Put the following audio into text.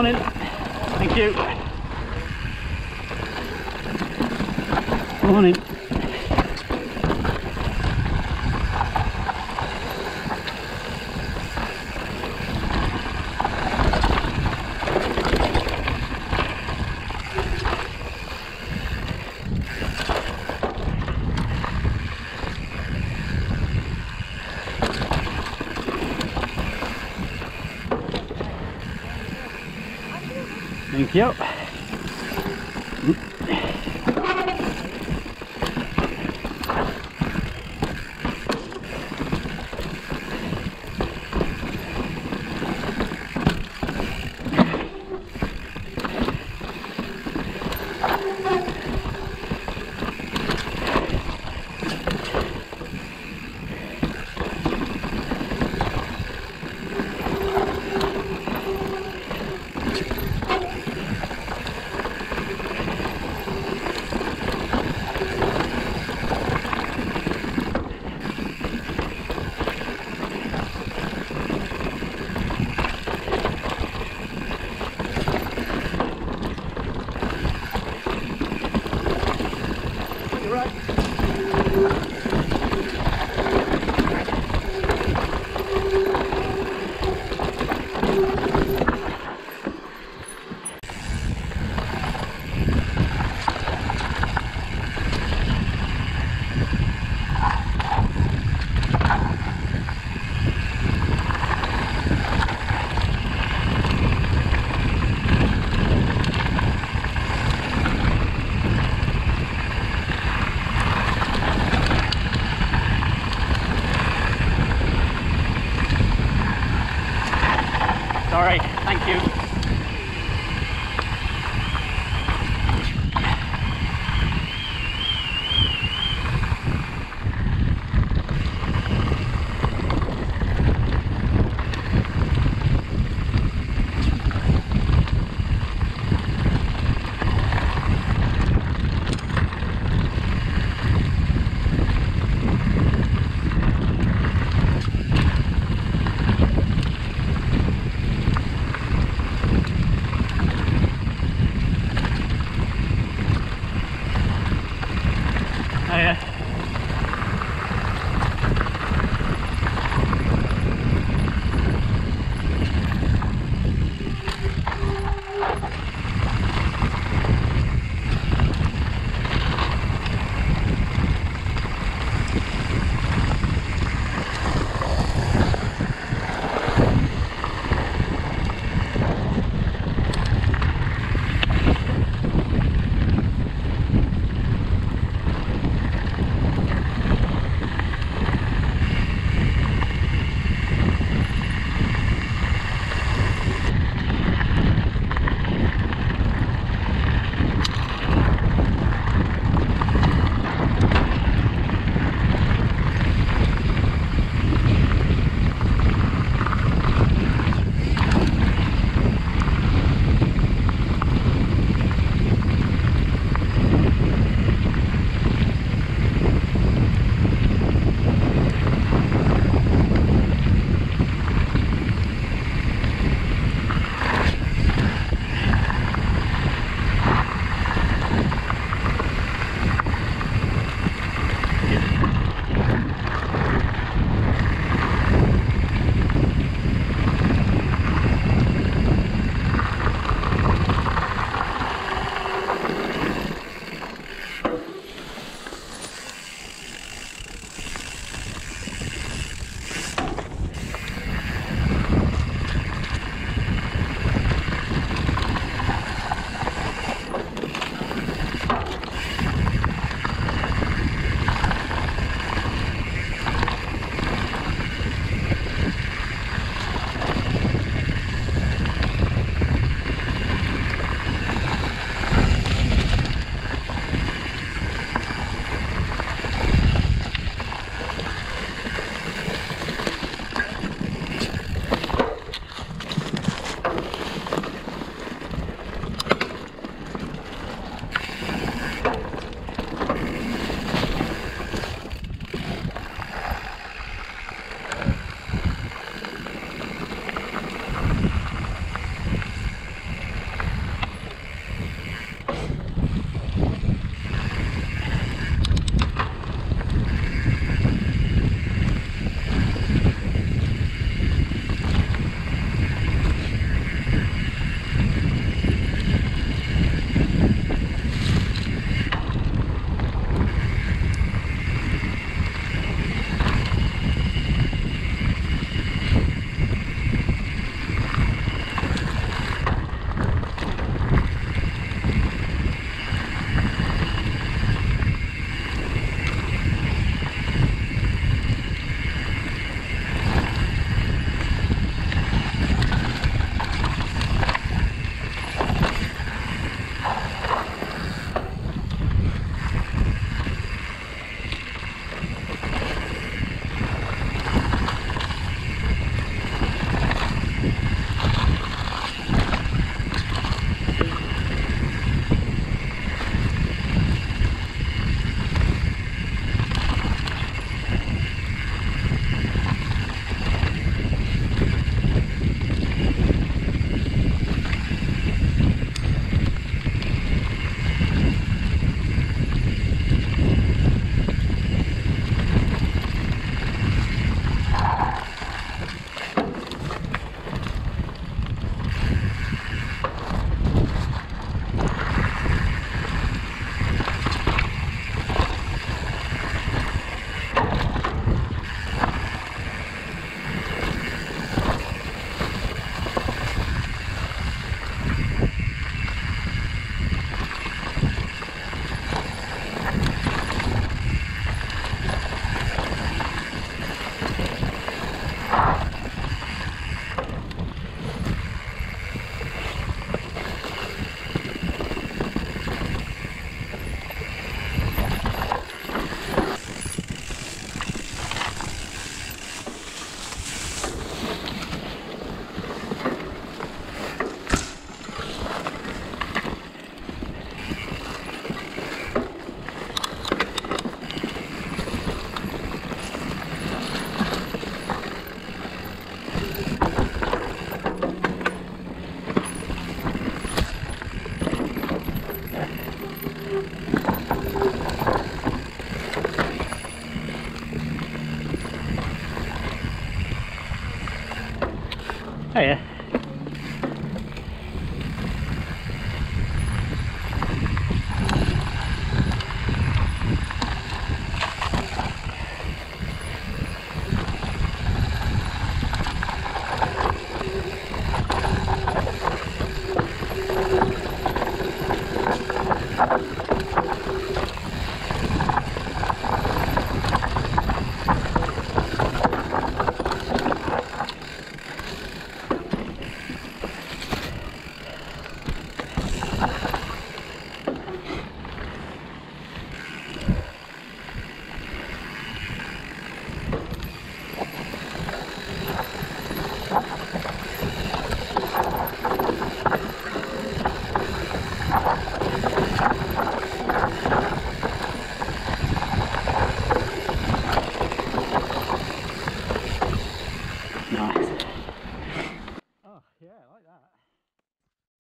Morning. Thank you. Morning. Thank you.